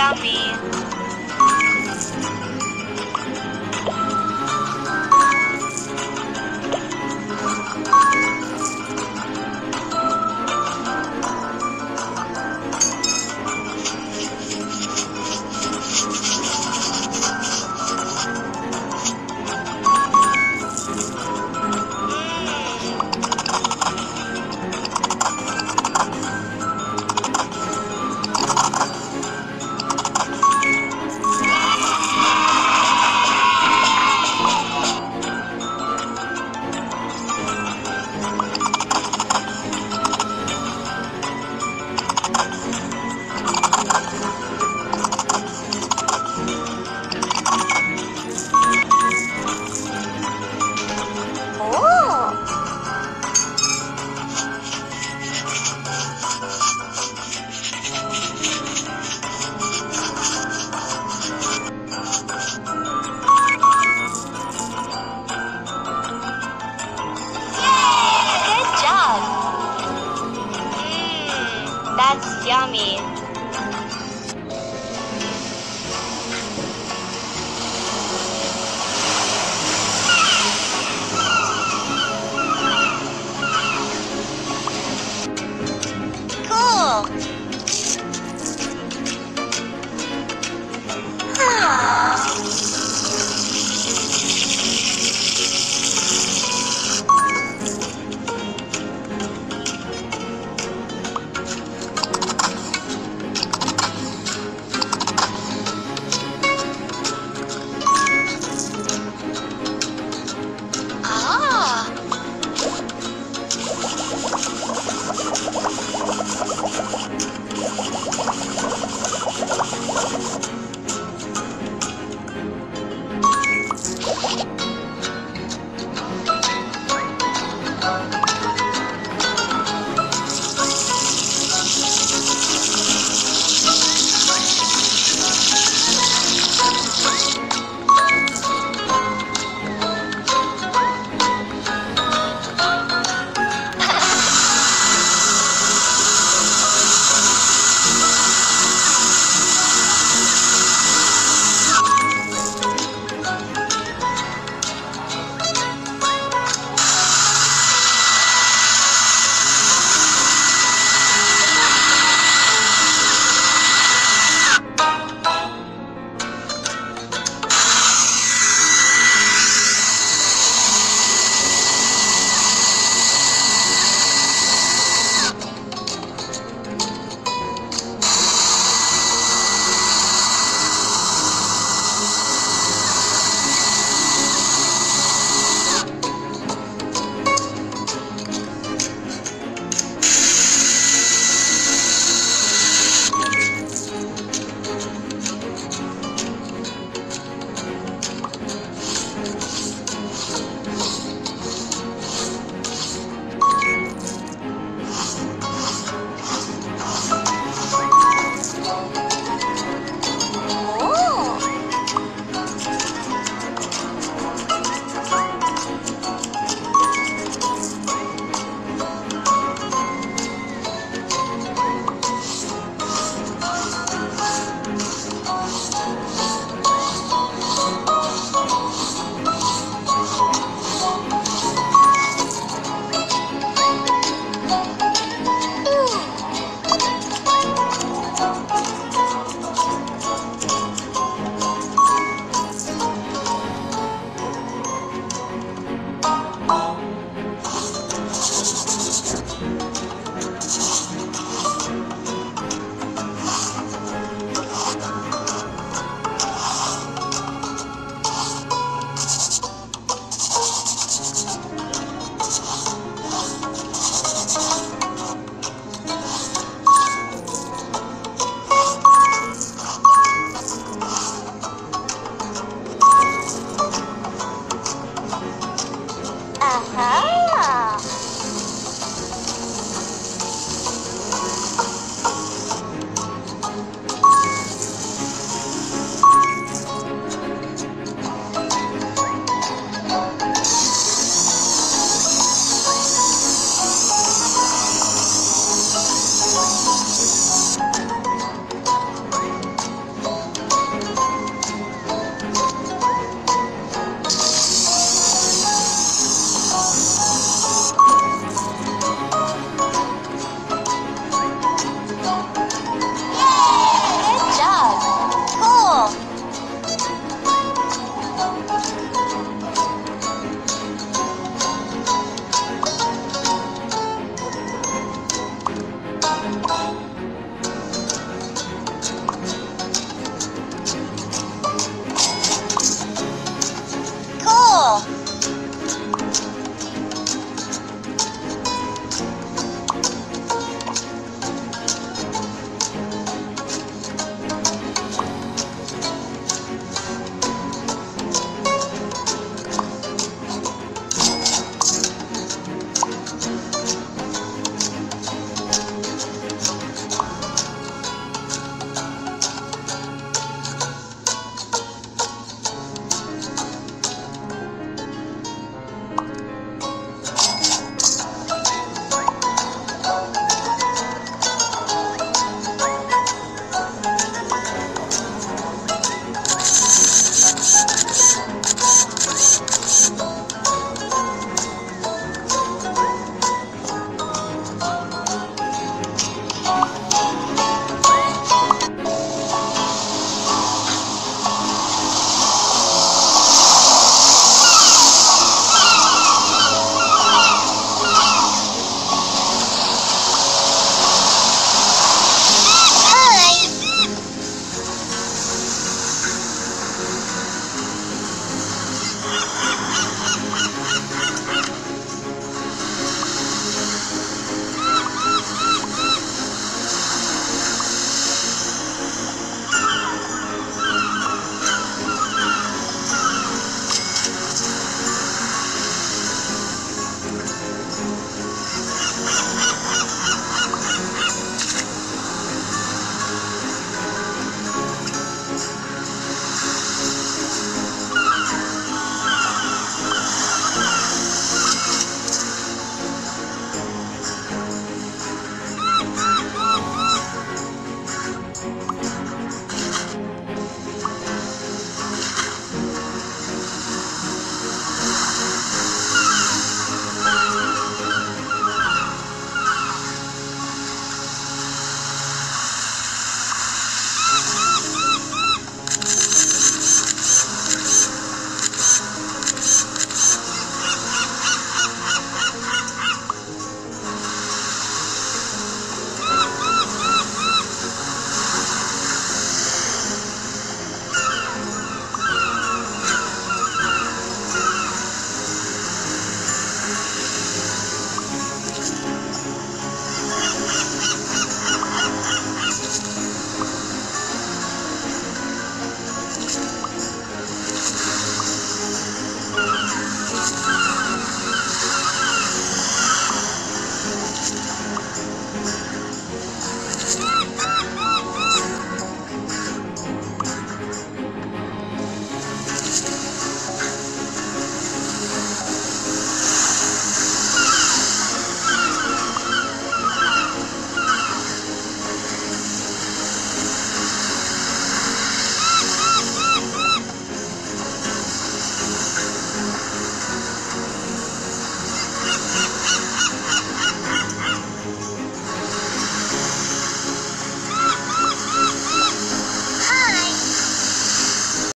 Yummy. That's yummy. Cool.